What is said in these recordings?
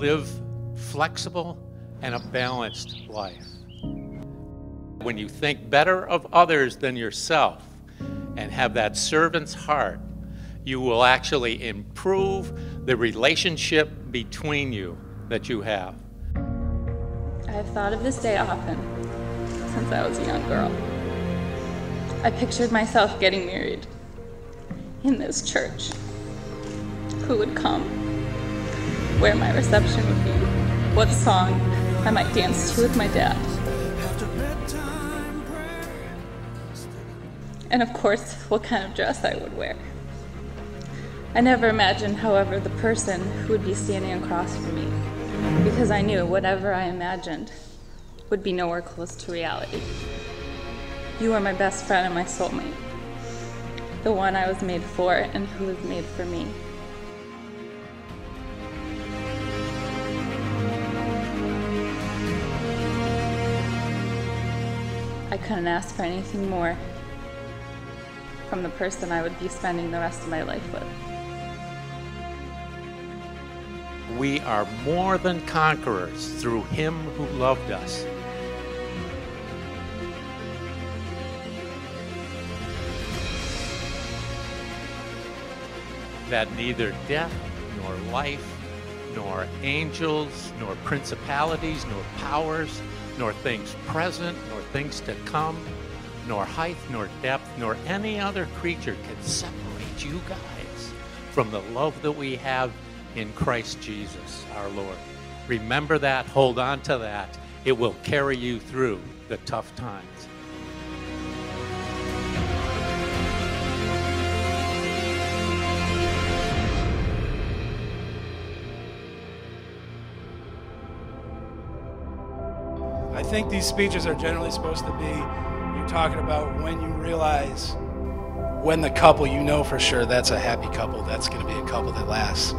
live flexible and a balanced life. When you think better of others than yourself and have that servant's heart, you will actually improve the relationship between you that you have. I've thought of this day often since I was a young girl. I pictured myself getting married in this church. Who would come? Where my reception would be? What song I might dance to with my dad? And of course, what kind of dress I would wear. I never imagined, however, the person who would be standing across from me, because I knew whatever I imagined would be nowhere close to reality. You are my best friend and my soulmate, the one I was made for and who was made for me. I couldn't ask for anything more from the person I would be spending the rest of my life with. We are more than conquerors through him who loved us. That neither death nor life, nor angels, nor principalities, nor powers, nor things present, nor things to come, nor height, nor depth, nor any other creature can separate you guys from the love that we have in Christ Jesus our Lord. Remember that, hold on to that. It will carry you through the tough times. Think these speeches are generally supposed to be you're talking about when you realize when the couple you know for sure that's a happy couple, that's going to be a couple that lasts.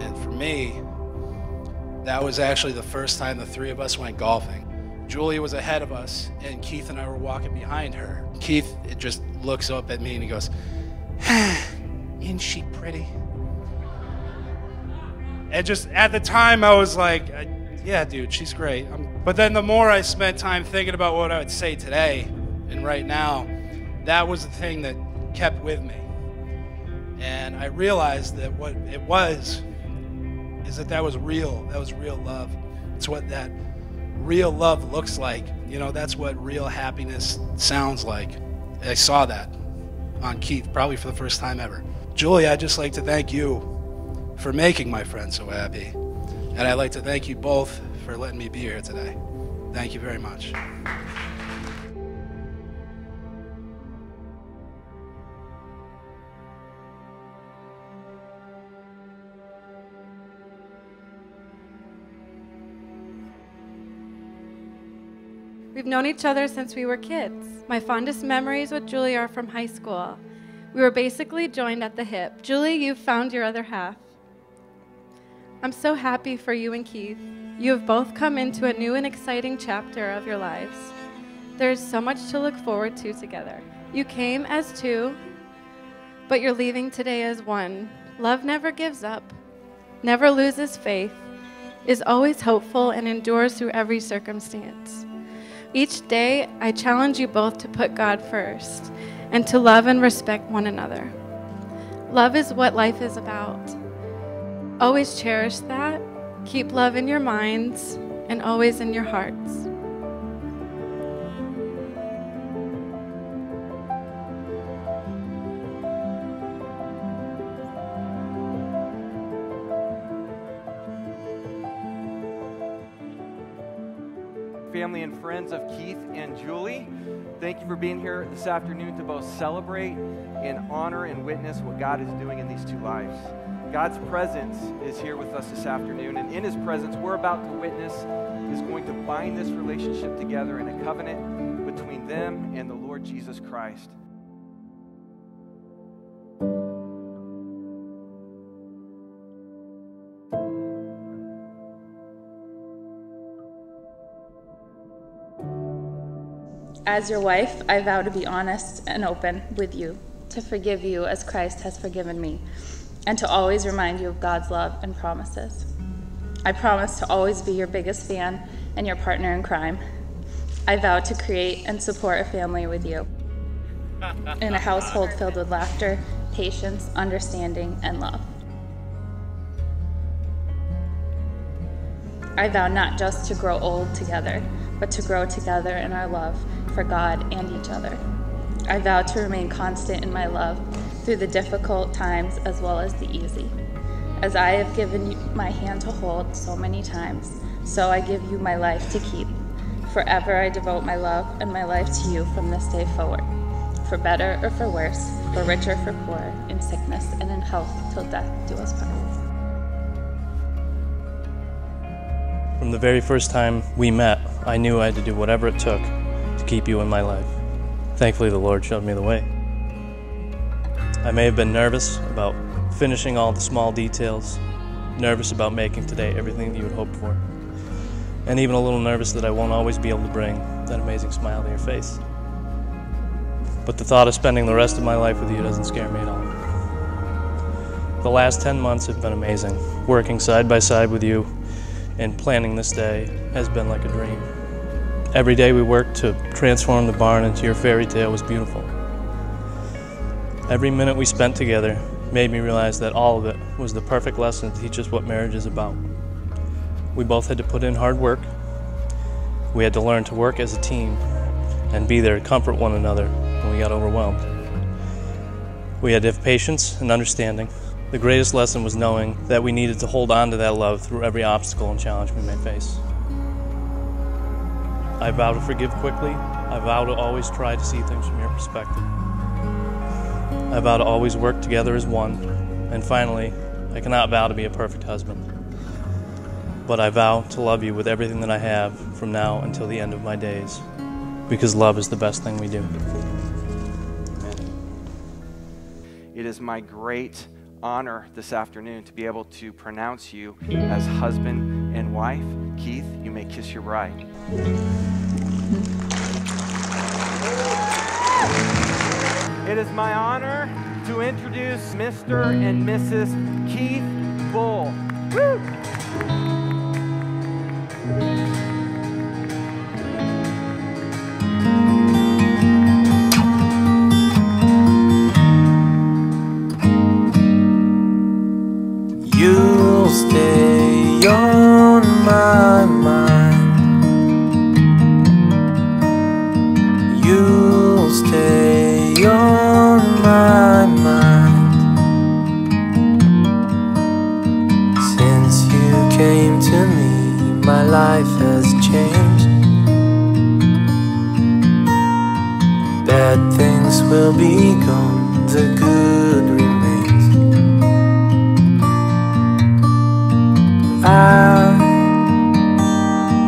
And for me, that was actually the first time the three of us went golfing. Julia was ahead of us, and Keith and I were walking behind her. Keith just looks up at me and he goes, Isn't she pretty? And just at the time, I was like, uh, Yeah, dude, she's great. I'm, but then the more I spent time thinking about what I would say today and right now, that was the thing that kept with me. And I realized that what it was is that that was real. That was real love. It's what that real love looks like. You know, that's what real happiness sounds like. I saw that on Keith, probably for the first time ever. Julie, I'd just like to thank you for making my friend so happy. And I'd like to thank you both for letting me be here today. Thank you very much. We've known each other since we were kids. My fondest memories with Julie are from high school. We were basically joined at the hip. Julie, you've found your other half. I'm so happy for you and Keith. You have both come into a new and exciting chapter of your lives. There's so much to look forward to together. You came as two, but you're leaving today as one. Love never gives up, never loses faith, is always hopeful, and endures through every circumstance. Each day, I challenge you both to put God first and to love and respect one another. Love is what life is about. Always cherish that. Keep love in your minds and always in your hearts. family and friends of Keith and Julie. Thank you for being here this afternoon to both celebrate and honor and witness what God is doing in these two lives. God's presence is here with us this afternoon, and in His presence, we're about to witness is going to bind this relationship together in a covenant between them and the Lord Jesus Christ. As your wife, I vow to be honest and open with you, to forgive you as Christ has forgiven me, and to always remind you of God's love and promises. I promise to always be your biggest fan and your partner in crime. I vow to create and support a family with you in a household filled with laughter, patience, understanding, and love. I vow not just to grow old together, but to grow together in our love for God and each other. I vow to remain constant in my love through the difficult times as well as the easy. As I have given you my hand to hold so many times, so I give you my life to keep. Forever I devote my love and my life to you from this day forward, for better or for worse, for richer or for poor, in sickness and in health, till death do us part. From the very first time we met, I knew I had to do whatever it took to keep you in my life. Thankfully, the Lord showed me the way. I may have been nervous about finishing all the small details, nervous about making today everything that you had hoped for, and even a little nervous that I won't always be able to bring that amazing smile to your face. But the thought of spending the rest of my life with you doesn't scare me at all. The last 10 months have been amazing. Working side by side with you and planning this day has been like a dream. Every day we worked to transform the barn into your fairy tale was beautiful. Every minute we spent together made me realize that all of it was the perfect lesson to teach us what marriage is about. We both had to put in hard work. We had to learn to work as a team and be there to comfort one another when we got overwhelmed. We had to have patience and understanding. The greatest lesson was knowing that we needed to hold on to that love through every obstacle and challenge we may face. I vow to forgive quickly. I vow to always try to see things from your perspective. I vow to always work together as one. And finally, I cannot vow to be a perfect husband. But I vow to love you with everything that I have from now until the end of my days, because love is the best thing we do. It is my great honor this afternoon to be able to pronounce you as husband and wife. Keith, you may kiss your bride. It is my honor to introduce Mr. and Mrs. Keith Bull. Woo! My life has changed. Bad things will be gone, the good remains. I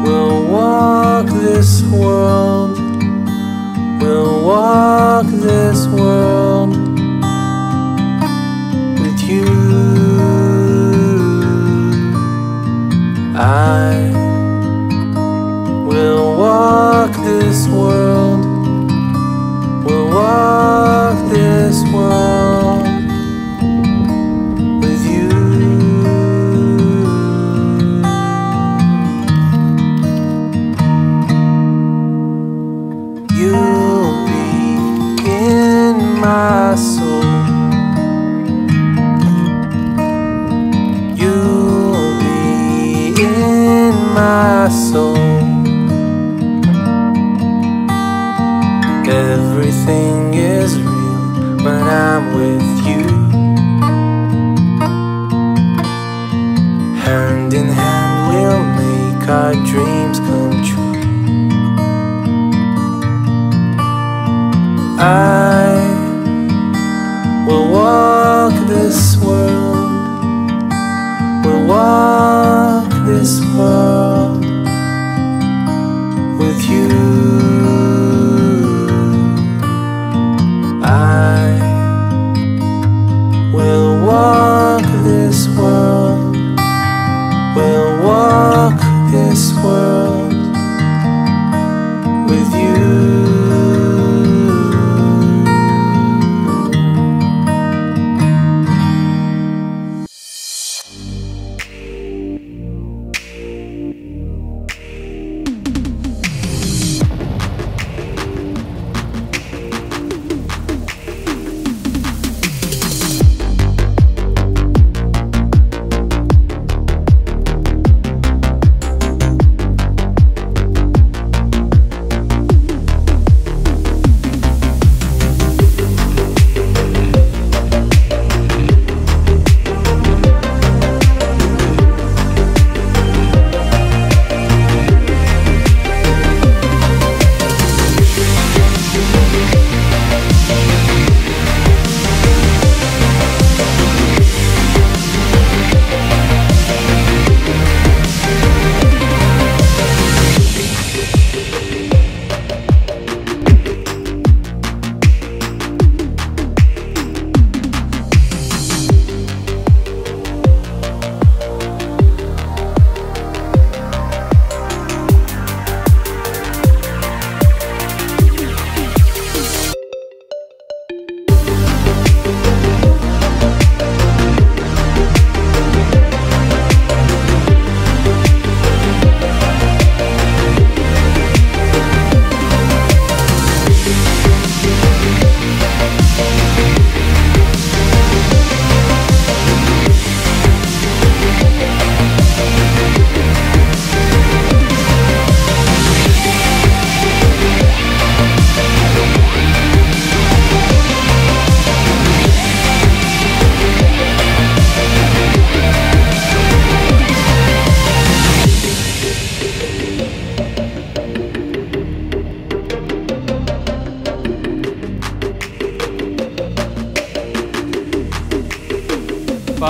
will walk this world, will walk this world Everything is real when I'm with you. Hand in hand, we'll make our dreams come true. I will walk this world, will walk this world with you.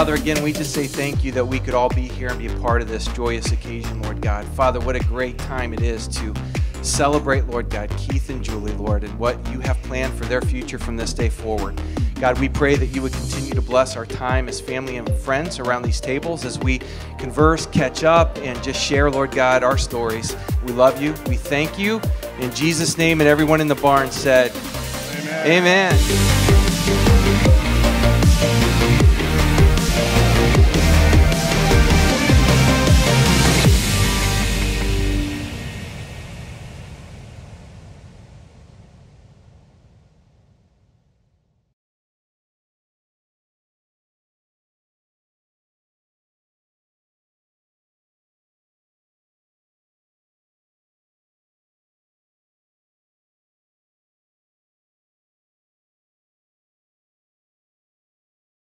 Father, again, we just say thank you that we could all be here and be a part of this joyous occasion, Lord God. Father, what a great time it is to celebrate, Lord God, Keith and Julie, Lord, and what you have planned for their future from this day forward. God, we pray that you would continue to bless our time as family and friends around these tables as we converse, catch up, and just share, Lord God, our stories. We love you. We thank you. In Jesus' name, and everyone in the barn said, Amen. Amen.